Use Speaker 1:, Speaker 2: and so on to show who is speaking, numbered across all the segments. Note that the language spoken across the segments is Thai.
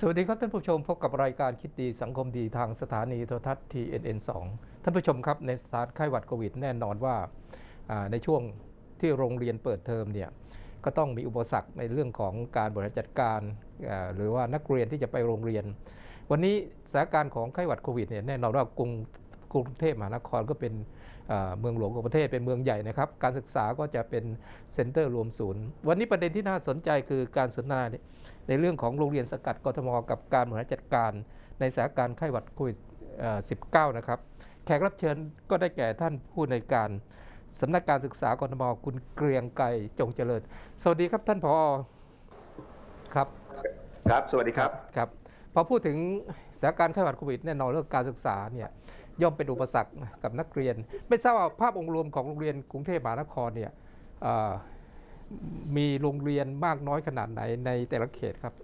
Speaker 1: สวัสดีครับท่านผู้ชมพบกับรายการคิดดีสังคมดีทางสถานีโทรทัศน์ TNN 2 ท่านผู้ชมครับในสถานไข้หวัดโควิดแน่นอนว่าในช่วงที่โรงเรียนเปิดเทอมเนี่ยก็ต้องมีอุปสรรคในเรื่องของการบริหารจัดการ หรือว่านักเรียนที่จะไปโรงเรียน วันนี้สถานการณ์ของไข้หวัดโควิดเนี่ยแน่นอนว่ากรุงกรุงเทพมหานครก็เป็น เมืองหลวงของประเทศเป็นเมืองใหญ่นะครับ การศึกษาก็จะเป็น center รวมศูนย์ วันนี้ประเด็นที่น่าสนใจคือการสนทนาเนี่ยในเรื่องของโรงเรียนสกัดกทมกับการบริหารจัดการ ในสถานการณ์ไข้หวัดโควิดเอ่อ19 นะครับ แขกรับเชิญก็ได้แก่ท่านผู้ในวยการสำนักการศึกษากทมคุณเกรียงไกรจงเจริญ สวัสดีครับท่านผอครับ
Speaker 2: ครับ สวัสดีครับ
Speaker 1: ครับพอพูดถึงสถานการณ์ไข้หวัดโควิดแน่นอนเรื่องการศึกษาเนี่ย ย่อมเป็นอุปสรรคกับนักเรียน ไม่ทราบว่าภาพองค์รวมของโรงเรียนกรุงเทพมหานครเนี่ยเอ่อมีโรงเรียนมากน้อยขนาดไหนในแต่ละเขตครับ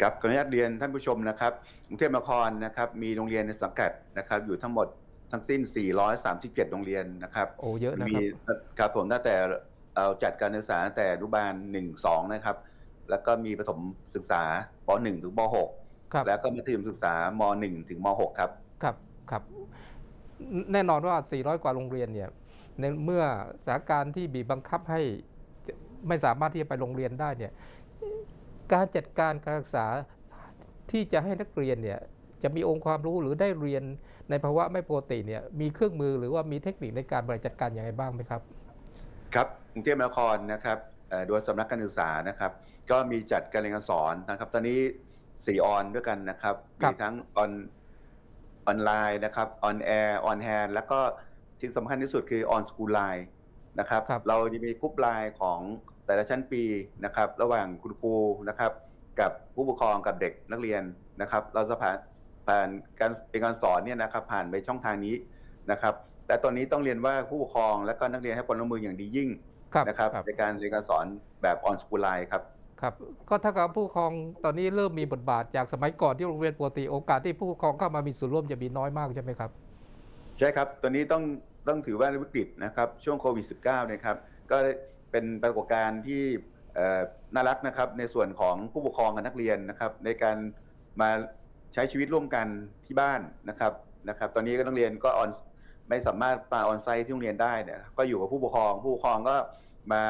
Speaker 2: ครับขออนุญาตเรียนท่านผู้ชมนะครับกรุงเทพมหานครนะครับมีโรงเรียนในสังกัดนะครับอยู่ทั้งหมดทั้งสิ้น 437 โรงเรียนนะครับ
Speaker 1: โอ้เยอะนะ
Speaker 2: มี
Speaker 1: ครับ
Speaker 2: ครับผมตั้งแต่เราจัดการศึกษาตั้งแต่อนุบาล 1 2 นะครับ แล้วก็มีประถมศึกษาป .1 ถึงป
Speaker 1: ครับ
Speaker 2: .6 แล้วก็มัธยมศึกษาม .1 ถึงม .6 ครับ
Speaker 1: ครับแน่นอนว่า 400 กว่าโรงเรียนเนี่ยในเมื่อสถานการณ์ที่บีบบังคับให้ไม่สามารถที่จะไปโรงเรียนได้เนี่ยการจัดการการศึกษาที่จะให้นักเรียนเนี่ยจะมีองค์ความรู้หรือได้เรียนในภาวะไม่ปกติเนี่ยมีเครื่องมือหรือว่ามีเทคนิคในการบริหารจัดการอย่างไรบ้างไหมครับ
Speaker 2: ครับกรุงเทพมหานครนะครับโดยสำนักการศึกษานะครับ ก็มีจัดการเรียนการสอนนะครับ ตอนนี้สี่ on ด้วยกันนะครับมีทั้ง on online นะครับ on air on hand แล้วก็สิ่งสำคัญที่สุดคือ on school line นะครับ
Speaker 1: ครับ
Speaker 2: เราจะมี group LINE ของแต่ละชั้นปีนะครับระหว่างคุณครูนะครับ กับผู้ปกครองกับเด็กนักเรียนนะครับ เราจะผ่านผ่านการเรียนการสอนเนี่ยนะครับผ่านไปช่องทางนี้นะครับ แต่ตอนนี้ต้องเรียนว่าผู้ปกครองและก็นักเรียนให้ความร่วมมืออย่างดียิ่ง
Speaker 1: ครับ
Speaker 2: นะครับ
Speaker 1: ครับ
Speaker 2: ในการเรียนการสอนแบบออนสกูลไลน์ครับ
Speaker 1: ครับก็ถ้ากับผู้ปกครองตอนนี้เริ่มมีบทบาทจากสมัยก่อนที่โรงเรียนปกติโอกาสที่ผู้ปกครองเข้ามามีส่วนร่วมจะมีน้อยมากใช่ไหมครับ
Speaker 2: ใช่ครับตอนนี้ต้องต้องถือว่าวิกฤตนะครับช่วงโควิด -19 เนี่ยครับก็เป็นปรากฏการณ์ที่น่ารักนะครับในส่วนของผู้ปกครองกับนักเรียนนะครับ ในการมาใช้ชีวิตร่วมกันที่บ้านนะครับนะครับ ตอนนี้ก็นักเรียนก็ออนไม่สามารถมาออนไซต์ที่โรงเรียนได้เนี่ยก็อยู่กับผู้ปกครอง ผู้ปกครองก็มา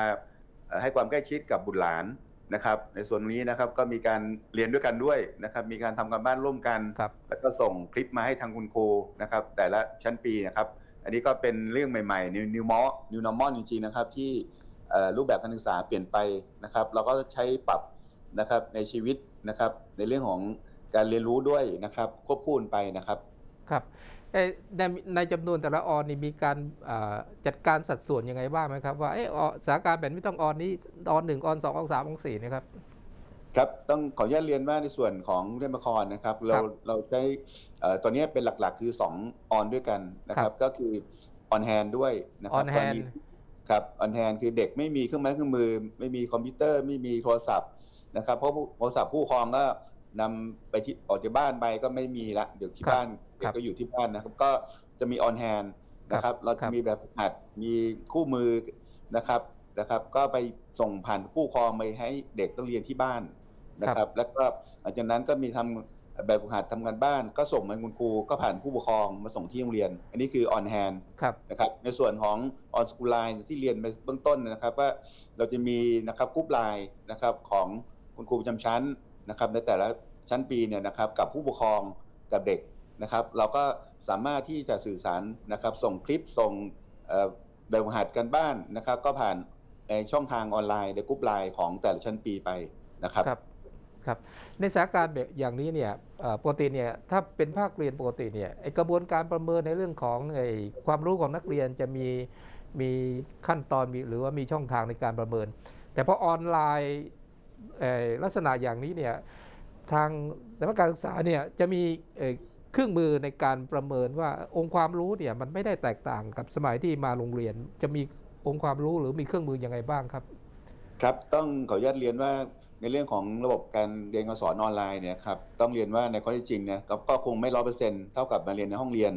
Speaker 2: ให้ความใกล้ชิดกับบุตรหลาน นะครับในส่วนนี้นะครับก็มีการเรียนด้วยกันด้วยนะครับมีการทำการบ้านร่วมกัน
Speaker 1: ครับ
Speaker 2: แล้วก็ส่งคลิปมาให้ทางคุณครูนะครับแต่ละชั้นปีนะครับอันนี้ก็เป็นเรื่องใหม่ๆ new new normal new normal จริงๆนะครับที่เอ่อรูปแบบการศึกษาเปลี่ยนไปนะครับเราก็ใช้ปรับนะครับในชีวิตนะครับในเรื่องของการเรียนรู้ด้วยนะครับควบคู่กันไปนะครับ
Speaker 1: ครับเอ่อ ในในจำนวนแต่ละ on นี่มีการอ่าจัดการสัดส่วนยังไงบ้างไหมครับว่าเอออสถานการณ์แบบไม่ต้อง on นี้ on หนึ่ง on สอง on สาม on สี่นะครับ
Speaker 2: ครับต้องขออนุญาตเรียนว่าในส่วนของกรุงเทพมหานครนะครับเรา
Speaker 1: ครับ
Speaker 2: เราใช้เอ่อตัวเนี้ยเป็นหลักๆคือ 2 on ด้วยกันนะครับ
Speaker 1: ครั
Speaker 2: บก็คือ on hand ด้วยนะครับ
Speaker 1: on
Speaker 2: กร
Speaker 1: hand
Speaker 2: ณีครับออนแฮนคือเด็กไม่มีเครื่องไม้เครื่องมือ ไม่มีคอมพิวเตอร์ไม่มีโทรศัพท์นะครับเพราะผู้โทรศัพท์ผู้ปกครองก็นำไปที่ออกจากบ้านไปก็ไม่มีละเดี๋ยวที่บ้าน
Speaker 1: ครับ
Speaker 2: บ้าน เด็กก็อยู่ที่บ้านนะครับ ก็จะมี on hand นะครับ เราจะ
Speaker 1: ครั
Speaker 2: จะ
Speaker 1: บ
Speaker 2: มีแบบฝึกหัดมีคู่มือนะครับนะครับ ก็ไปส่งผ่านผู้ปกครองไปให้เด็กต้องเรียนที่บ้านนะครับ แล้วก็หลังจากนั้นก็มีทำแบบฝึกหัดทำการบ้าน ก็ส่งมาให้คุณครูก็ผ่านผู้ปกครองมาส่งที่โรงเรียน อันนี้คือ on hand
Speaker 1: ครับ
Speaker 2: นะครับในส่วนของออนสกูลไลน์ที่เรียนไปเบื้องต้นนะครับว่าเราจะมีนะครับกรุ๊ปไลน์นะครับของคุณครูประจำชั้นนะครับในแต่ละชั้นปีเนี่ยนะครับกับผู้ปกครองกับเด็ก นะครับ เราก็สามารถที่จะสื่อสารนะครับ ส่งคลิปส่งแบบฝึกหัดการบ้านนะครับ ก็ผ่านในช่องทางออนไลน์ในกรุ๊ปไลน์ของแต่ละชั้นปีไปนะครับ
Speaker 1: ครับครับในสถานการณ์แบบอย่างนี้เนี่ยปกติเนี่ยถ้าเป็นภาคเรียนปกติเนี่ยกระบวนการประเมินในเรื่องของไอความรู้ของนักเรียนจะมีมีขั้นตอนมีหรือว่ามีช่องทางในการประเมิน แต่พอออนไลน์ลักษณะอย่างนี้เนี่ยทางสำนักการศึกษาเนี่ยจะมี เอ่อเครื่องมือในการประเมินว่าองค์ความรู้เนี่ยมันไม่ได้แตกต่างกับสมัยที่มาโรงเรียน จะมีองค์ความรู้หรือมีเครื่องมือยังไงบ้างครับ
Speaker 2: ครับต้องขออนุญาตเรียนว่าในเรื่องของระบบการเรียนการสอนออนไลน์เนี่ยครับต้องเรียนว่าในข้อเท็จจริงเนี่ยก็ก็คงไม่ร้อยเปอร์เซ็นต์เท่ากับมาเรียนในห้องเรียน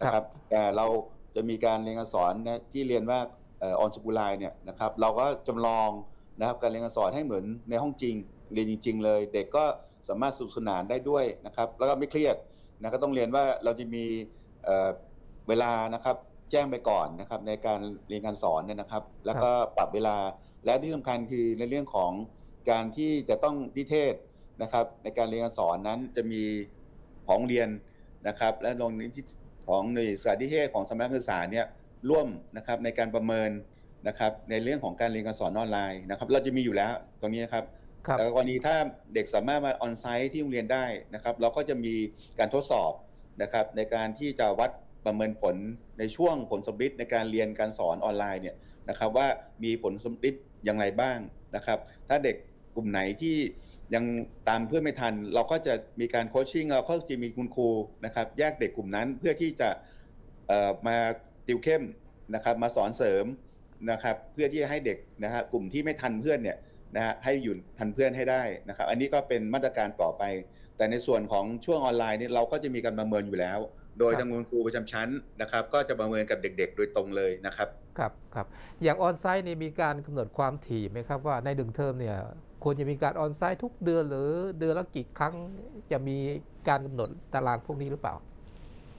Speaker 2: นะครับ แต่เราจะมีการเรียนการสอนนะที่เรียนว่าออนสกูลไลน์เนี่ยนะครับเราก็จำลองนะครับการเรียนการสอนให้เหมือนในห้องจริง เรียนจริง ๆ เลย เด็กก็สามารถสนุกสนานได้ด้วยนะครับแล้วก็ไม่เครียด นะก็ต้องเรียนว่าเราจะมีเอ่อเวลานะครับแจ้งไปก่อนนะครับในการเรียนการสอนเนี่ยนะครับ แล้วก็ปรับเวลาและที่สำคัญคือในเรื่องของการที่จะต้องนิเทศนะครับ ในการเรียนการสอนนั้นจะมีของเรียนนะครับ และโรงนิติของหน่วยสารนิเทศของสำนักศึกษาเนี่ยร่วมนะครับในการประเมินนะครับในเรื่องของการเรียนการสอนออนไลน์นะครับ เราจะมีอยู่แล้วตรงนี้นะครับ
Speaker 1: ครับ
Speaker 2: แล้วกรณีถ้าเด็กสามารถมาออนไซต์ที่โรงเรียนได้นะครับ เราก็จะมีการทดสอบนะครับ ในการที่จะวัดประเมินผลในช่วงผลสำลิดในการเรียนการสอนออนไลน์เนี่ยนะครับว่ามีผลสำลิดอย่างไรบ้างนะครับ ถ้าเด็กกลุ่มไหนที่ยังตามเพื่อนไม่ทัน เราก็จะมีการโคชชิ่งเราก็จะมีคุณครูนะครับ แยกเด็กกลุ่มนั้นเพื่อที่จะมาติวเข้มนะครับ มาสอนเสริมนะครับ เพื่อที่จะให้เด็กนะฮะกลุ่มที่ไม่ทันเพื่อนเนี่ย นะฮะให้อยู่ทันเพื่อนให้ได้นะครับ อันนี้ก็เป็นมาตรการต่อไป แต่ในส่วนของช่วงออนไลน์เนี่ยเราก็จะมีการประเมินอยู่แล้ว โดย
Speaker 1: ครับ
Speaker 2: ทางคุณครูประจำชั้นนะครับ ก็จะประเมินกับเด็ก ๆ โดยตรงเลยนะครับ
Speaker 1: ครับครับอย่าง onsite นี่มีการกำหนดความถี่ไหมครับว่าในหนึ่งเทอมเนี่ยควรจะมีการ onsite ทุกเดือนหรือเดือนละกี่ครั้งจะมีการกำหนดตารางพวกนี้หรือเปล่า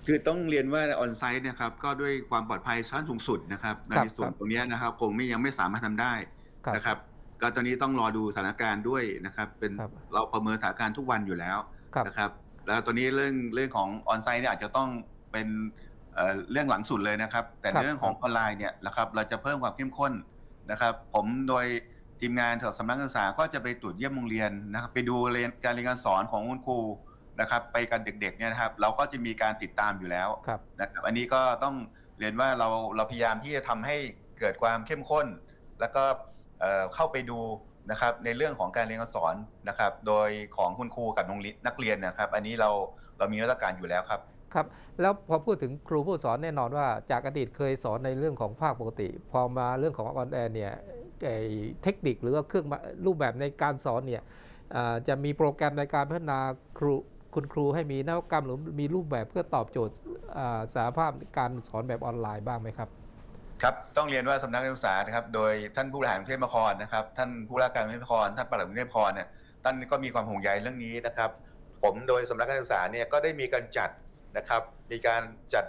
Speaker 2: คือต้องเรียนว่า onsite นะครับก็ด้วยความปลอดภัยชั้นสูงสุดนะครับ
Speaker 1: ครับ
Speaker 2: ในส่วน
Speaker 1: ครับ
Speaker 2: ตรงเนี้ยนะครับคงไม่ยังไม่สามารถทำได้
Speaker 1: ครับ
Speaker 2: นะครับ ก็ตอนนี้ต้องรอดูสถานการณ์ด้วยนะครับ เป็น
Speaker 1: ครับ
Speaker 2: เราประเมินสถานการณ์ทุกวันอยู่แล้ว
Speaker 1: ครับ
Speaker 2: นะครับ แล้วตอนนี้เรื่องเรื่องของออนไซต์เนี่ยอาจจะต้องเป็นเอ่อเรื่องหลังสุดเลยนะครับ แต่
Speaker 1: ครับ
Speaker 2: เรื่องของออนไลน์เนี่ยนะครับ เราจะเพิ่มความเข้มข้นนะครับ ผมโดยทีมงานของสำนักศึกษาก็จะไปตรวจเยี่ยมโรงเรียนนะครับ ไปดูเรียนการเรียนการสอนของคุณครูนะครับ ไปกันเด็กๆเนี่ยนะครับ เราก็จะมีการติดตามอยู่แล้ว
Speaker 1: ครับ
Speaker 2: นะครับ อันนี้ก็ต้องเรียนว่าเราเราพยายามที่จะทำให้เกิดความเข้มข้น แล้วก็ เข้าไปดูนะครับในเรื่องของการเรียนการสอนนะครับ โดยของคุณครูกับโรงเรียนนักเรียนนะครับ อันนี้เราเรามีมาตรการอยู่แล้วครับ
Speaker 1: ครับแล้วพอพูดถึงครูผู้สอนแน่นอนว่า จากอดีตเคยสอนในเรื่องของภาคปกติ พอมาเรื่องของออนแอร์เนี่ยเทคนิคหรือว่าเครื่องรูปแบบในการสอนเนี่ยจะมีโปรแกรมในการพัฒนาครูคุณครูให้มีนวัตกรรมหรือมีรูปแบบเพื่อตอบโจทย์อ่าสาภาพการสอนแบบออนไลน์บ้างไหมครับ
Speaker 2: ครับต้องเรียนว่าสำนักศึกษานะครับโดยท่านผู้บริหารกรุงเทพมหานครนะครับท่านผู้ว่าการกรุงเทพมหานครท่านปลัดกรุงเทพมหานครเนี่ยท่านก็มีความห่วงใยเรื่องนี้นะครับ ผมโดยสำนักการศึกษาเนี่ยก็ได้มีการจัดนะครับมีการจัด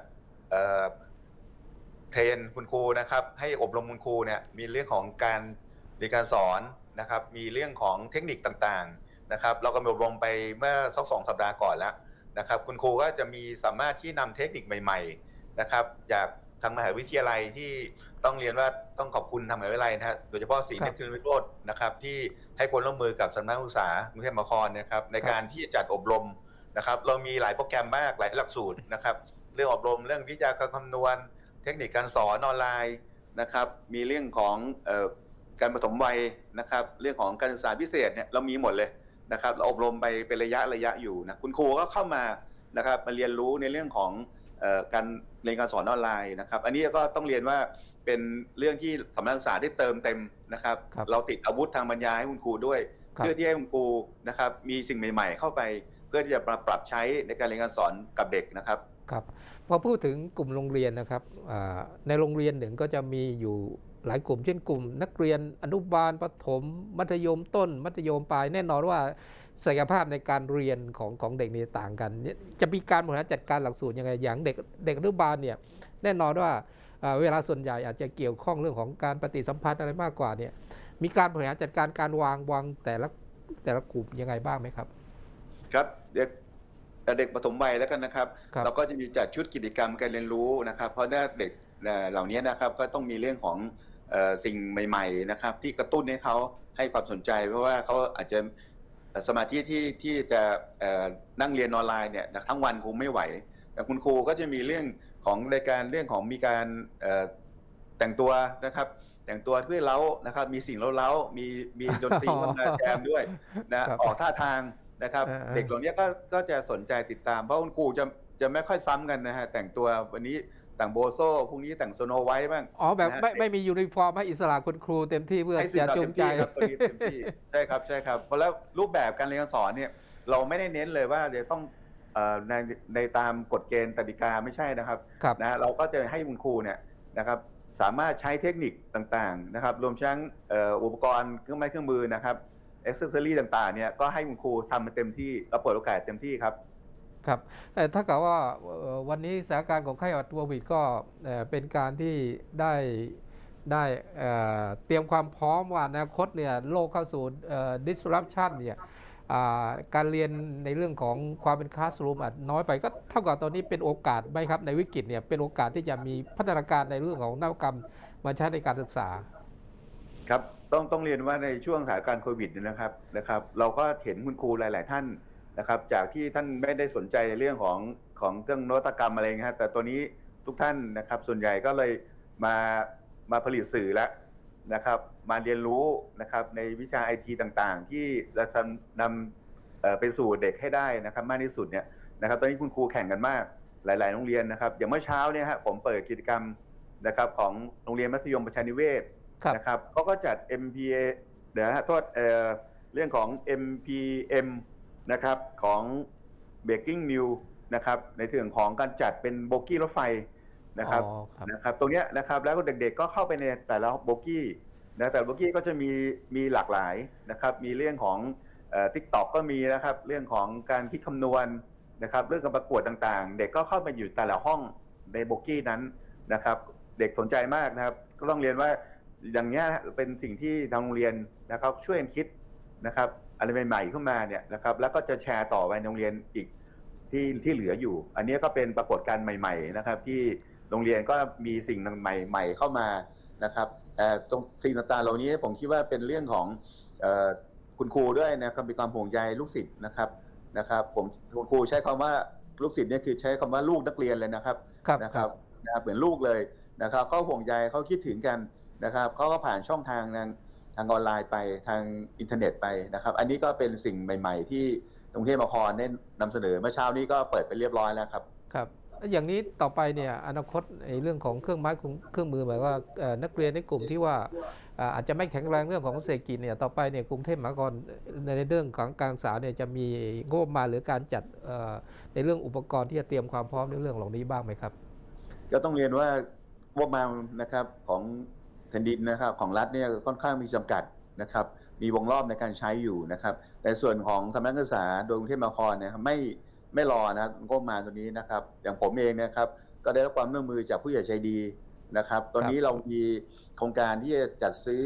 Speaker 2: เทรนคุณครูนะครับให้อบรมคุณครูเนี่ยมีเรื่องของการเรียนการสอนนะครับมีเรื่องของเทคนิคต่างๆนะครับเราก็มีอบรมไปเมื่อสักสองสัปดาห์ก่อนแล้วนะครับคุณครูก็จะมีสามารถที่นำเทคนิคใหม่ ๆนะครับ จาก ทางมหาวิทยาลัยที่ต้องเรียนว่าต้องขอบคุณทางมหาวิทยาลัยนะฮะโดยเฉพาะศรี
Speaker 1: ครั
Speaker 2: เน
Speaker 1: บ
Speaker 2: ตรวิโรจน์นะครับที่ให้ความร่วมมือกับสำนักศึกษากรุงเทพมหานครนะครับในการที่จะจัดอบรมนะครับ เรามีหลายโปรแกรมมากหลายหลักสูตรนะครับ เรื่องอบรมเรื่องวิทยาการคำนวณ เทคนิคการสอนออนไลน์นะครับ มีเรื่องของเอ่อการปฐมวัยนะครับ เรื่องของการศึกษาพิเศษเนี่ยเรามีหมดเลยนะครับเราอบรมไปเป็นระยะระยะอยู่นะคุณครูก็เข้ามานะครับมาเรียนรู้ในเรื่องของเอ่อ การเรียนการสอนออนไลน์นะครับ อันนี้ก็ต้องเรียนว่าเป็นเรื่องที่สำนักศึกษาได้เติมเต็มนะครับ
Speaker 1: ครับ
Speaker 2: เราติดอาวุธทางบรรยายให้คุณครูด้วย
Speaker 1: ครับ
Speaker 2: เพื่อที่ให้คุณครูนะครับมีสิ่งใหม่ ๆ เข้าไป เพื่อที่จะปรับใช้ในการเรียนการสอนกับเด็กนะครับ
Speaker 1: ครับพอพูดถึงกลุ่มโรงเรียนนะครับอ่าในโรงเรียนหนึ่งก็จะมีอยู่หลายกลุ่มเช่นกลุ่ม นักเรียนอนุบาลประถม มัธยมต้น มัธยมปลายแน่นอนว่า ศักยภาพในการเรียนของของเด็กนี่ต่างกันเนี่ยจะมีการบริหารจัดการหลักสูตรยังไงอย่างเด็กเด็กอนุบาลเนี่ยแน่นอนว่าอ่าเวลาส่วนใหญ่อาจจะเกี่ยวข้องเรื่องของการปฏิสัมพันธ์อะไรมากกว่าเนี่ยมีการบริหารจัดการการวางวางแต่ละแต่ละกลุ่มยังไงบ้างไหมครับ
Speaker 2: ครับเด็กเอ่อเด็กปฐมวัยแล้วกันนะครับ
Speaker 1: ครับ
Speaker 2: เราก็จะมีจัดชุดกิจกรรมการเรียนรู้นะครับ เพราะว่าเด็กเอ่อเหล่านี้นะครับก็ต้องมีเรื่องของเอ่อสิ่งใหม่ ๆนะครับ ที่กระตุ้นให้เขาให้ความสนใจ เพราะว่าเขาอาจจะเอ่อ สมาธิที่ที่จะเอ่อนั่งเรียนออนไลน์เนี่ยทั้งวันคงไม่ไหวแต่คุณครูก็จะมีเรื่องของในการเรื่องของมีการเอ่อแต่งตัวนะครับ แต่งตัวเพื่อเล้านะครับ มีสิ่งเล้าๆมีมีดนตรีเข้ามาแจมด้วยนะครับออกท่าทางนะครับ
Speaker 1: เออเออ
Speaker 2: เด็กเหล่านี้ก็ก็จะสนใจติดตามเพราะคุณครูจะจะไม่ค่อยซ้ำกันนะฮะแต่งตัววันนี้ แต่งโบโซพรุ่งนี้แต่งโซโนไวท์บ้าง
Speaker 1: อ๋อแบบ
Speaker 2: นะฮะ
Speaker 1: ไม่ไม่มียูนิฟอร์มให้อิสระคุณครูเต็มที่เพื่อ
Speaker 2: ให้สื่
Speaker 1: จะ
Speaker 2: อสาร
Speaker 1: จู
Speaker 2: เต็
Speaker 1: ง
Speaker 2: ม
Speaker 1: ใจ
Speaker 2: ที่ครับตัวนี้เต็มที่ใช่ครับใช่ครับเพราะแล้วรูปแบบการเรียนการสอนเนี่ยเราไม่ได้เน้นเลยว่าจะต้องเอ่อในในตามกฎเกณฑ์กติกาไม่ใช่นะครับ
Speaker 1: ครับ
Speaker 2: นะฮะเราก็จะให้คุณครูเนี่ยนะครับสามารถใช้เทคนิคต่างๆนะครับรวมทั้งเอ่ออุปกรณ์เครื่องไม้เครื่องมือนะครับ accessory ต่างๆเนี่ยก็ให้คุณครูทำมันเต็มที่เราเปิดโอกาสเต็มที่ครับ
Speaker 1: ครับแต่เท่ากับว่าวันนี้สถานการณ์ของไข้หวัดโควิดก็เป็นการที่ได้ได้เตรียมความพร้อมว่าอนาคตเนี่ยโลกเข้าสู่เอ่อ disruption เนี่ยการเรียนในเรื่องของความเป็น classroom อาจน้อยไปก็เท่ากับตอนนี้เป็นโอกาสไหมครับ ในวิกฤตเนี่ยเป็นโอกาสที่จะมีพัฒนาการในเรื่องของนวัตกรรมมาใช้ในการศึกษา
Speaker 2: ครับต้องต้องเรียนว่าในช่วงสถานการณ์โควิดนี่นะครับนะครับ เราก็เห็นคุณครูหลาย ๆ ท่าน นะครับ จากที่ท่านไม่ได้สนใจในเรื่องของของเรื่องนวัตกรรมอะไรเงี้ยฮะแต่ตัวนี้ทุกท่านนะครับ ส่วนใหญ่ก็เลยมามาผลิตสื่อแล้วนะครับ มาเรียนรู้นะครับในวิชาไอทีต่างๆ ที่เราจะนำเอ่อไปสู่เด็กให้ได้นะครับมากที่สุดเนี่ยนะครับ ตอนนี้คุณครูแข่งกันมากหลาย ๆ โรงเรียนนะครับ อย่างเมื่อเช้าเนี่ยฮะผมเปิดกิจกรรมนะครับของโรงเรียนมัธยมประชานิเวศ
Speaker 1: ครับ
Speaker 2: นะครับเขาก็จัด MPA เดี๋ยวนะฮะโทษเอ่อเรื่องของ MPM นะครับของ Breaking New นะครับในเรื่องของการจัดเป็นโบกี้รถไฟนะครับ
Speaker 1: อ๋อครับ
Speaker 2: นะครับตรงเนี้ยนะครับแล้วก็เด็กๆก็เข้าไปในแต่ละโบกี้นะแต่ละโบกี้ก็จะมีมีหลากหลายนะครับมีเรื่องของTikTok ก็มีนะครับเรื่องของการคิดคำนวณนะครับเรื่องการประกวดต่างๆ เด็กก็เข้าไปอยู่แต่ละห้องในโบกี้นั้นนะครับเด็กสนใจมากนะครับก็ต้องเรียนว่าอย่างเนี้ยเป็นสิ่งที่ทางโรงเรียนนะครับช่วยกันคิดนะครับ อะไรใหม่ๆขึ้นมาเนี่ยนะครับแล้วก็จะแชร์ต่อไปในโรงเรียนอีกที่ที่เหลืออยู่ อันนี้ก็เป็นปรากฏการณ์ใหม่ๆนะครับที่โรงเรียนก็มีสิ่งใหม่ๆเข้ามานะครับแต่ตรงสิ่งต่างๆเหล่านี้ผมคิดว่าเป็นเรื่องของเอ่อคุณครูด้วยนะครับมีความห่วงใยลูกศิษย์นะครับนะครับผมคุณครูใช้คำว่าลูกศิษย์เนี่ยคือใช้คำว่าลูกนักเรียนเลยนะครับ
Speaker 1: ครับ
Speaker 2: นะครับนะครับเหมือนลูกเลยนะครับ ก็ห่วงใยเขาคิดถึงกันนะครับเขาก็ผ่านช่องทาง ทางทางออนไลน์ไปทางอินเทอร์เน็ตไปนะครับ อันนี้ก็เป็นสิ่งใหม่ ๆ ที่กรุงเทพมหานครได้นำเสนอเมื่อเช้านี้ก็เปิดไปเรียบร้อยแล้วครับ
Speaker 1: ครับอย่างนี้ต่อไปเนี่ยอนาคตไอ้เรื่องของเครื่องไม้เครื่องมือหมายว่าเอ่อนักเรียนในกลุ่มที่ว่าอ่าอาจจะไม่แข็งแรงเรื่องของเศรษฐกิจเนี่ยต่อไปเนี่ยกรุงเทพมหานครในเรื่องของการศึกษาเนี่ยจะมีงบประมาณหรือการจัดเอ่อในเรื่องอุปกรณ์ที่จะเตรียมความพร้อมในเรื่องเหล่านี้บ้างไหมครับ
Speaker 2: ก็ต้องเรียนว่างบประมาณนะครับของ แผ่นดินนะครับของรัฐเนี่ยค่อนข้างมีจำกัดนะครับ มีวงรอบในการใช้อยู่นะครับ แต่ส่วนของสำนักศึกษาโดยกรุงเทพมหานครเนะครับไม่ไม่รอนะครับงบประมาณตัวนี้นะครับ อย่างผมเองเนะครับก็ได้รับความร่วมมือจากผู้ใหญ่ใจดีนะครับ ตอนนี้เรามีโครงการที่จะจัดซื้อ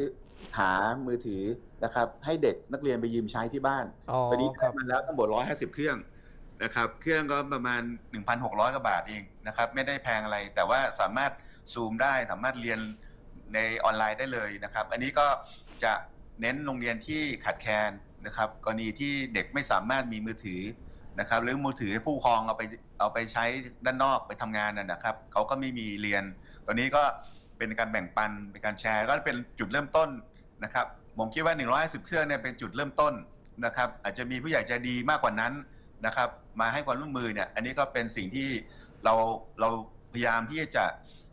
Speaker 2: หามือถือนะครับ ให้เด็กนักเรียนไปยืมใช้ที่บ้าน
Speaker 1: อ๋อ
Speaker 2: ตอนนี้
Speaker 1: ครั
Speaker 2: ได้
Speaker 1: บ
Speaker 2: มาแล้วทั้งหมด150 เครื่องนะครับ เครื่องก็ประมาณ 1,600กว่าบาทเองนะครับ ไม่ได้แพงอะไร แต่ว่าสามารถซูมได้ สามารถเรียน ในออนไลน์ได้เลยนะครับ อันนี้ก็จะเน้นโรงเรียนที่ขาดแคลนนะครับกรณีที่เด็กไม่สามารถมีมือถือนะครับหรือมือถือให้ผู้ปกครองเอาไปเอาไปใช้ด้านนอกไปทำงานนะนะครับเขาก็ไม่มีเรียน ตอนนี้ก็เป็นการแบ่งปันเป็นการแชร์ ก็เป็นจุดเริ่มต้นนะครับผมคิดว่า 150 เครื่องเนี่ยเป็นจุดเริ่มต้นนะครับอาจจะมีผู้ใหญ่ใจดีมากกว่านั้นนะครับมาให้ความร่วมมือเนี่ยอันนี้ก็เป็นสิ่งที่เราเราพยายามที่จะ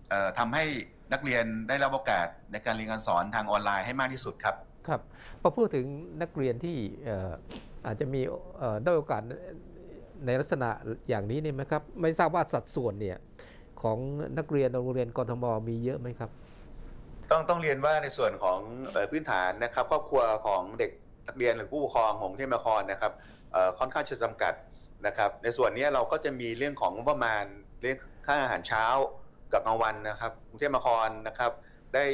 Speaker 2: เอ่อทำให้ นักเรียนได้รับโอกาสในการเรียนการสอนทางออนไลน์ให้มากที่สุดครับ
Speaker 1: ครับพอพูดถึงนักเรียนที่เอ่ออาจจะมีเอ่อได้อยโอกาสในลักษณะอย่างนี้เนี่ยไหมครับ ไม่ทราบว่าสัดส่วนเนี่ยของนักเรียนโรงเรียนกทมมีเยอะไหมครับ
Speaker 2: ต้องต้องเรียนว่าในส่วนของเอ่อพื้นฐานนะครับครอบครัวของเด็กนักเรียนหรือผู้ปกครองของกรุงเทพมหานครนะครับเอ่อค่อนข้างจะจำกัดนะครับ ในส่วนนี้เราก็จะมีเรื่องของงบประมาณเรื่องค่าอาหารเช้า กับกลางวันนะครับกรุงเทพมหานครนะครับ ได้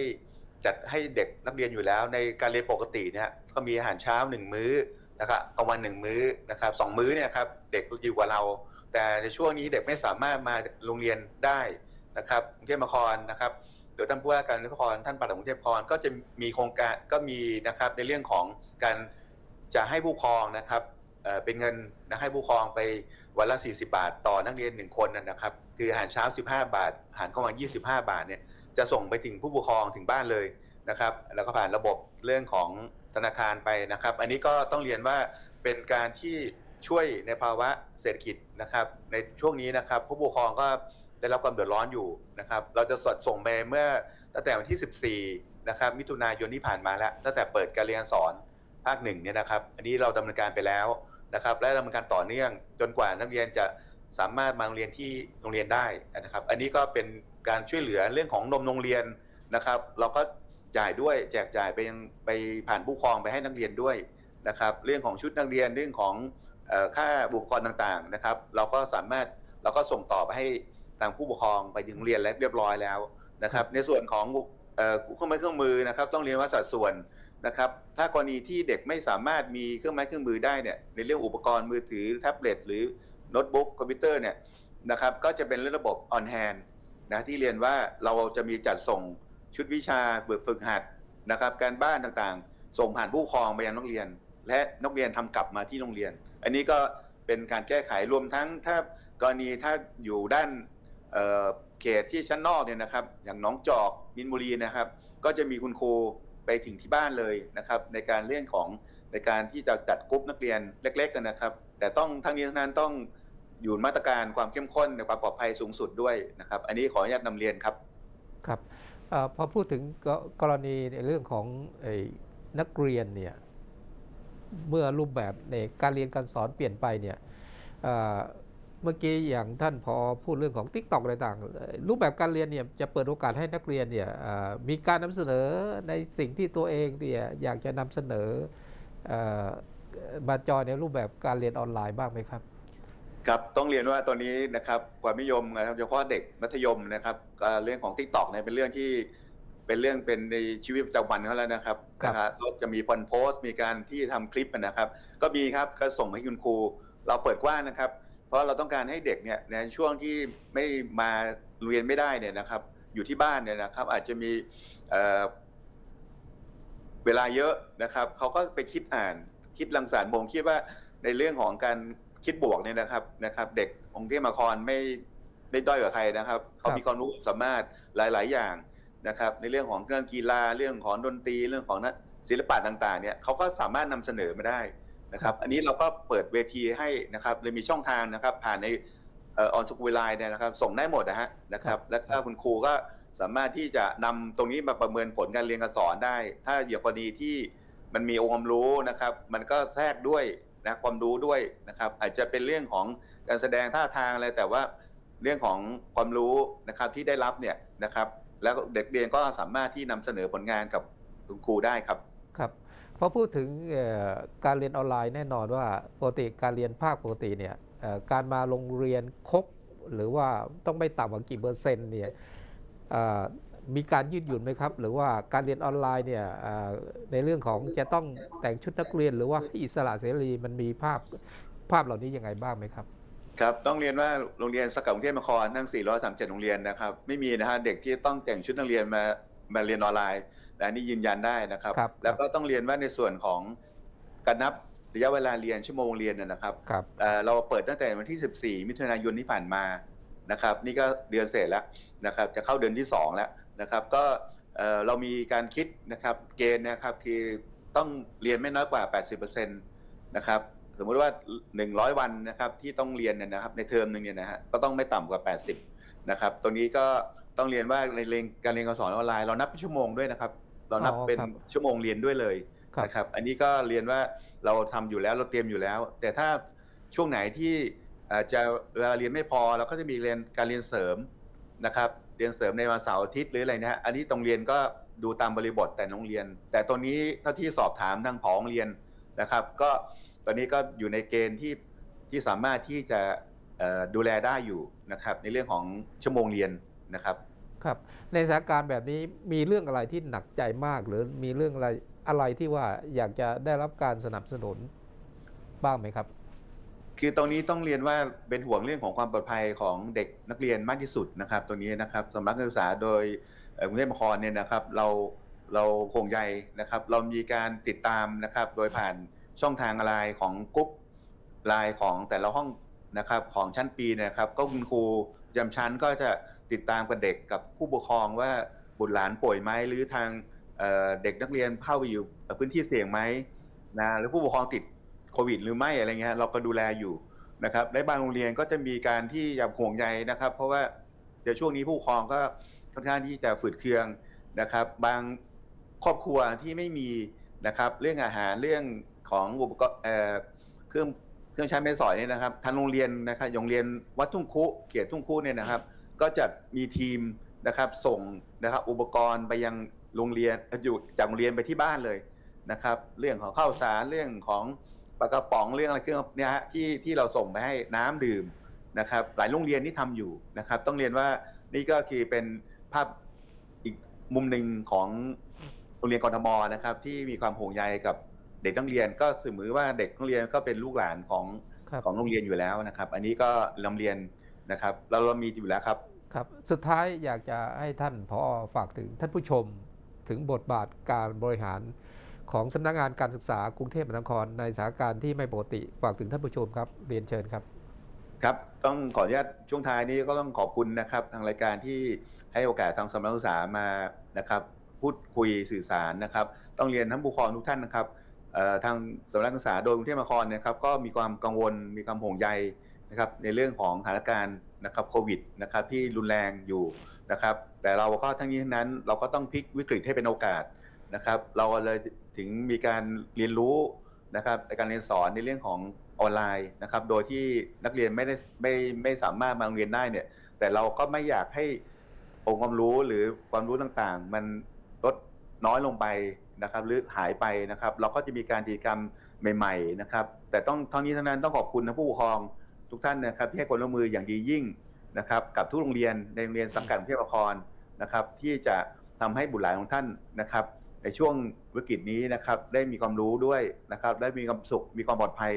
Speaker 2: จัดให้เด็กนักเรียนอยู่แล้ว ในการเรียนปกติเนี่ยก็มีอาหารเช้าหนึ่งมื้อนะครับกลางวันหนึ่งมื้อนะครับสองมื้อเนี่ยครับเด็กอยู่กับเรา แต่ในช่วงนี้เด็กไม่สามารถมาโรงเรียนได้นะครับกรุงเทพมหานครนะครับโดยท่านผู้ว่าการกรุงเทพมหานครท่านปลัดกรุงเทพมหานครก็จะมีโครงการก็มีนะครับในเรื่องของการจะให้ผู้ปกครองนะครับ เป็นเงินนะให้ผู้ปกครองไปวันละ 40 บาท ต่อนักเรียน 1 คนนะครับ คืออาหารเช้า 15 บาท อาหารกลางวัน 25 บาทเนี่ยจะส่งไปถึงผู้ปกครองถึงบ้านเลยนะครับ แล้วก็ผ่านระบบเรื่องของธนาคารไปนะครับ อันนี้ก็ต้องเรียนว่าเป็นการที่ช่วยในภาวะเศรษฐกิจนะครับ ในช่วงนี้นะครับ ผู้ปกครองก็ได้รับความเดือดร้อนอยู่นะครับ เราจะสดส่งไปเมื่อตั้งแต่วันที่ 14 นะครับ มิถุนายนที่ผ่านมาแล้ว ตั้งแต่เปิดการเรียนสอน ภาคหนึ่งเนี่ยนะครับ อันนี้เราดำเนินการไปแล้วนะครับ และดำเนินการต่อเนื่องจนกว่านักเรียนจะสามารถมาโรงเรียนที่โรงเรียนได้นะครับ อันนี้ก็เป็นการช่วยเหลือเรื่องของนมโรงเรียนนะครับ เราก็จ่ายด้วยแจกจ่ายไปยังไปผ่านผู้ปกครองไปให้นักเรียนด้วยนะครับ เรื่องของชุดนักเรียนเรื่องของอค่าบุคคลต่างๆนะครับ เราก็สามารถเราก็ส่งต่อไปให้ทางผู้ปกครองไปถึงโรงเรียนแล้วเรียบร้อยแล้วนะครับ ในส่วนของเครื่องไม้เครื่องมือนะครับ ต้องเรียนว่าสัดส่วน นะครับ ถ้ากรณีที่เด็กไม่สามารถมีเครื่องไม้เครื่องมือได้เนี่ยในเรื่องอุปกรณ์มือถือแท็บเล็ตหรือโน้ตบุ๊กคอมพิวเตอร์เนี่ยนะครับก็จะเป็นระบบ on hand นะที่เรียนว่าเราจะมีจัดส่งชุดวิชาฝึกฝึกหัดนะครับ การบ้านต่างๆ ส่งผ่านผู้ปกครองไปยังนักเรียน และนักเรียนทำกลับมาที่โรงเรียน อันนี้ก็เป็นการแก้ไขรวมทั้งถ้ากรณีถ้าอยู่ด้านเเขตที่ชั้นนอกเนี่ยนะครับ อย่างหนองจอกมินบุรีนะครับ ก็จะมีคุณครู ไปถึงที่บ้านเลยนะครับในการเรื่องของในการที่จะจัดกรุ๊ปนักเรียนเล็กๆกันนะครับ แต่ต้องทั้งนี้ทั้งนั้นต้องอยู่มาตรการความเข้มข้นในความปลอดภัยสูงสุดด้วยนะครับ อันนี้ขออนุญาตนำเรียนครับ
Speaker 1: ครับอพอพูดถึงกรณีในเรื่องของอนักเรียนเนี่ยเมื่อรูปแบบในการเรียนการสอนเปลี่ยนไปเนี่ย เอ่อเมื่อกี้อย่างท่านพอพูดเรื่องของ t ิ k t o k อะไรต่างเอ่อรูปแบบการเรียนเนี่ยจะเปิดโอกาสให้นักเรียนเนี่ยเอ่อมีการนำเสนอในสิ่งที่ตัวเองเนี่ยอยากจะนำเสนอเอ่อบาจอในรูปแบบการเรียนออนไลน์บ้างไหมครับ
Speaker 2: ครับต้องเรียนว่าตอนนี้นะครับความนิยมนะครับเฉพาะเด็กมัธยมนะครับอ่าเรื่องของ t ิ k t o k เนี่ยเป็นเรื่องที่เป็นเรื่องเป็นในชีวิตประจำวันเขาแล้วนะครับ
Speaker 1: ครับ
Speaker 2: นะฮะก็จะมีคนโพสต์มีการที่ทำคลิปนะครับ ก็มีครับก็ส่งให้คุณครูเราเปิดกว้างนะครับ เพราะเราต้องการให้เด็กเนี่ยในช่วงที่ไม่มาเรียนไม่ได้เนี่ยนะครับ อยู่ที่บ้านเนี่ยนะครับ อาจจะมีเอ่อเวลาเยอะนะครับเขาก็ไปคิดอ่านคิดรังสรรค์ผมคิดว่าในเรื่องของการคิดบวกเนี่ยนะครับนะครับ เด็กองค์เทพมครไม่ไม่ด้อยกว่าใครนะครับเขามีความรู้สามารถหลาย ๆ อย่างนะครับ ในเรื่องของเรื่องกีฬาเรื่องของดนตรีเรื่องของนักศิลปะต่าง ๆ เนี่ยเขาก็สามารถนำเสนอมาได้ นะครับ อันนี้เราก็เปิดเวทีให้นะครับเลยมีช่องทางนะครับ ผ่านในออนสกูลไลน์เนี่ยนะครับ ส่งได้หมดนะฮะนะครับ แล้วก็คุณครูก็สามารถที่จะนำตรงนี้มาประเมินผลการเรียนการสอนได้ ถ้าอย่างกรณีที่มันมีองค์ความรู้นะครับ มันก็แทรกด้วยนะความรู้ด้วยนะครับ อาจจะเป็นเรื่องของการแสดงท่าทางอะไรแต่ว่าเรื่องของความรู้นะครับที่ได้รับเนี่ยนะครับ แล้วเด็กเรียนก็สามารถที่นำเสนอผลงานกับคุณครูได้ครับ
Speaker 1: ครับ พอพูดถึงการเรียนออนไลน์แน่นอนว่าปกติการเรียนภาคปกติเนี่ยการมาโรงเรียนครบหรือว่าต้องไม่ต่ำกว่ากี่เปอร์เซ็นต์เนี่ยมีการยืดหยุ่นไหมครับ หรือว่าการเรียนออนไลน์เนี่ยในเรื่องของจะต้องแต่งชุดนักเรียน หรือว่าอิสระเสรีมันมีภาพภาพเหล่านี้ยังไงบ้างไหมครับ
Speaker 2: ครับต้องเรียนว่าโรงเรียนสกัดกรุงเทพมหานครทั้ง 437 โรงเรียนนะครับ ไม่มีนะฮะเด็กที่ต้องแต่งชุดนักเรียนมา มาเรียนออนไลน์และอันนี้ยืนยันได้นะครับ
Speaker 1: ครับ
Speaker 2: แล้วก็ต้องเรียนว่าในส่วนของการนับระยะเวลาเรียนชั่วโมงเรียนนะนะครับ
Speaker 1: ครับ
Speaker 2: เอ่อเราเปิดตั้งแต่วันที่ 14 มิถุนายนที่ผ่านมานะครับ นี่ก็เดือนเศษแล้วนะครับ จะเข้าเดือนที่ 2 แล้วนะครับ ก็เอ่อเรามีการคิดนะครับเกณฑ์นะครับคือต้องเรียนไม่น้อยกว่า 80%นะครับสมมุติว่า 100 วันนะครับที่ต้องเรียนเนี่ยนะครับในเทอมหนึ่งเนี่ยนะฮะก็ต้องไม่ต่ำกว่า 80นะครับตรงนี้ก็ ต้องเรียนว่าในเรียนการเรียนการสอนออนไลน์เรานับเป็นชั่วโมงด้วยนะครับ เรานับ
Speaker 1: อ๋อ
Speaker 2: เป็น
Speaker 1: ครับ
Speaker 2: ชั่วโมงเรียนด้วยเลย
Speaker 1: ครับ
Speaker 2: นะครับ อันนี้ก็เรียนว่าเราทำอยู่แล้วเราเตรียมอยู่แล้ว แต่ถ้าช่วงไหนที่อาจจะเวลาเรียนไม่พอเราก็จะมีเรียนการเรียนเสริมนะครับเรียนเสริมในวันเสาร์อาทิตย์หรืออะไรนะฮะอันนี้ตรงเรียนก็ดูตามบริบทแต่โรงเรียน แต่ตอนนี้เท่าที่สอบถามทางผอโรงเรียนนะครับ ก็ตอนนี้ก็อยู่ในเกณฑ์ที่ที่สามารถที่จะเอ่อดูแลได้อยู่นะครับ ในเรื่องของชั่วโมงเรียน นะครับ
Speaker 1: ครับในสถานการณ์แบบนี้มีเรื่องอะไรที่หนักใจมาก หรือมีเรื่องอะไรอะไรที่ว่าอยากจะได้รับการสนับสนุนบ้างไหมครับ
Speaker 2: คือตรงนี้ต้องเรียนว่าเป็นห่วงเรื่องของความปลอดภัยของเด็กนักเรียนมากที่สุดนะครับตรงนี้นะครับสำนักศึกษาโดยเอ่อกรุงเทพมหานครเนี่ยนะครับ เราเราห่วงใยนะครับ เรามีการติดตามนะครับ โดยผ่านช่องทางไลน์ของกรุ๊ปไลน์ของแต่ละห้องนะครับของชั้นปีนะครับ ก็คุณครูประจำชั้นก็จะ ติดตามกับเด็กกับผู้ปกครองว่าบุตรหลานป่วยไหมหรือทางเเด็กนักเรียนเข้าไปอยู่พื้นที่เสี่ยงไหมนะหรือผู้ปกครองติดโควิด หรือไม่อะไรเงี้ยเราก็ดูแลอยู่นะครับในบางโรงเรียนก็จะมีการที่อยาห่วงใยนะครับ เพราะว่าเดี๋ยวช่วงนี้ผู้ปกครองก็ค่อนข้างที่จะฝืดเคืองนะครับ บางครอบครัวที่ไม่มีนะครับเรื่องอาหารเรื่องของอุปกรณ์เครื่องเครื่องใช้ไม้สอยเนี่ยนะครับทางโรงเรียนนะครับโรงเรียนวัดทุ่งคุเขตทุ่งคุเนี่ยนะครับ ก็จะมีทีมนะครับส่งนะครับอุปกรณ์ไปยังโรงเรียนอยู่จากโรงเรียนไปที่บ้านเลยนะครับ เรื่องของข้าวสารเรื่องของปลากระป๋องเรื่องอะไรเครื่องเนี่ยฮะที่ที่เราส่งไปให้น้ำดื่มนะครับ หลายโรงเรียนที่ทำอยู่นะครับ ต้องเรียนว่านี่ก็คือเป็นภาพอีกมุมหนึ่งของโรงเรียนกรทมนะครับ ที่มีความห่วงใยกับเด็กนักเรียนก็สมมติว่าเด็กนักเรียนก็เป็นลูกหลานของ
Speaker 1: ครับ
Speaker 2: ของโรงเรียนอยู่แล้วนะครับ อันนี้ก็ลำเรียน นะครับเราเรามีอยู่แล้วครับ
Speaker 1: ครับ สุดท้ายอยากจะให้ท่านผอฝากถึงท่านผู้ชมถึงบทบาทการบริหารของสำนักงานการศึกษากรุงเทพมหานครในสถานการณ์ที่ไม่ปกติฝากถึงท่านผู้ชมครับเรียนเชิญครับ
Speaker 2: ครับต้องขออนุญาตช่วงท้ายนี้ก็ต้องขอบคุณนะครับ ทางรายการที่ให้โอกาสทางสำนักศึกษามานะครับพูดคุยสื่อสารนะครับ ต้องเรียนท่านผู้ปกครองทุกท่านนะครับเอ่อทางสำนักศึกษาโดยกรุงเทพมหานครนะครับ ก็มีความกังวลมีความห่วงใย นะครับในเรื่องของสถานการณ์นะครับโควิดนะครับที่รุนแรงอยู่นะครับ แต่เราก็ทั้งนี้ทั้งนั้นเราก็ต้องพลิกวิกฤตให้เป็นโอกาสนะครับ เราเลยถึงมีการเรียนรู้นะครับในการเรียนสอนในเรื่องของออนไลน์นะครับ โดยที่นักเรียนไม่ได้ไม่ไม่สามารถมาโรงเรียนได้เนี่ย แต่เราก็ไม่อยากให้องค์ความรู้หรือความรู้ต่างๆ มันลดน้อยลงไปนะครับ หรือหายไปนะครับ เราก็จะมีการกิจกรรมใหม่ ๆนะครับ แต่ต้องทั้งนี้ทั้งนั้นต้องขอบคุณนะผู้ปกครอง ทุกท่านนะครับที่ให้ความร่วมมืออย่างดียิ่งนะครับกับทุกโรงเรียนในโรงเรียนสังกัดกรุงเทพมหานครนะครับที่จะทำให้บุตรหลานของท่านนะครับ ในช่วงวิกฤตนี้นะครับได้มีความรู้ด้วยนะครับได้มีความสุขมีความปลอดภัย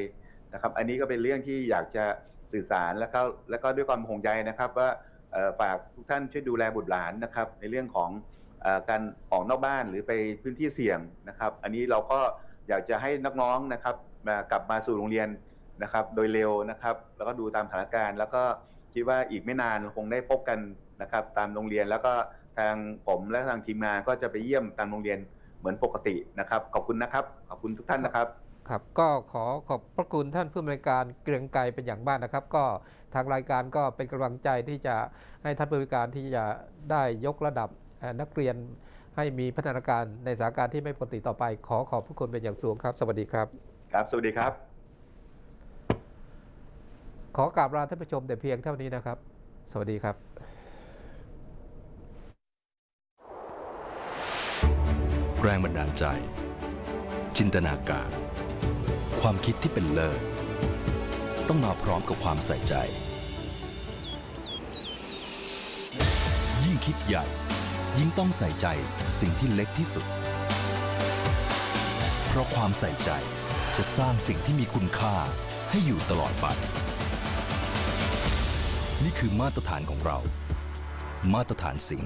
Speaker 2: นะครับ อันนี้ก็เป็นเรื่องที่อยากจะสื่อสารแล้วก็แล้วก็ด้วยความห่วงใยนะครับ ว่าเอ่อฝากทุกท่านช่วยดูแลบุตรหลานนะครับ ในเรื่องของเออการออกนอกบ้านหรือไปพื้นที่เสี่ยงนะครับ อันนี้เราก็อยากจะให้นักน้องนะครับมากลับมาสู่โรงเรียน นะครับโดยเร็วนะครับ แล้วก็ดูตามสถานการณ์ แล้วก็คิดว่าอีกไม่นานคงได้พบกันนะครับตามโรงเรียนแล้วก็ทางผมและทางทีมงานก็จะไปเยี่ยมตามโรงเรียนเหมือนปกตินะครับ ขอบคุณนะครับ ขอบคุณทุกท่านนะครับ
Speaker 1: ครับก็ขอขอบพระคุณท่านผู้อำนวยการเกรียงไกรเป็นอย่างมากนะครับ ก็ทางรายการก็เป็นกำลังใจที่จะให้ท่านผู้อำนวยการที่จะได้ยกระดับเอ่อนักเรียนให้มีพัฒนาการในสถานการณ์ที่ไม่ปกติต่อไป ขอขอบพระคุณเป็นอย่างสูงครับ สวัสดีครับ
Speaker 2: ครับ สวัสดีครับ
Speaker 1: ขอกราบลาท่านผู้ชมแต่เพียงเท่านี้นะครับ สวัสดีครับ
Speaker 3: แรงบันดาลใจ จินตนาการ ความคิดที่เป็นเลิศต้องมาพร้อมกับความใส่ใจ ยิ่งคิดใหญ่ ยิ่งต้องใส่ใจสิ่งที่เล็กที่สุด เพราะความใส่ใจจะสร้างสิ่งที่มีคุณค่าให้อยู่ตลอดไป นี่คือมาตรฐานของเรา มาตรฐานสิ่ง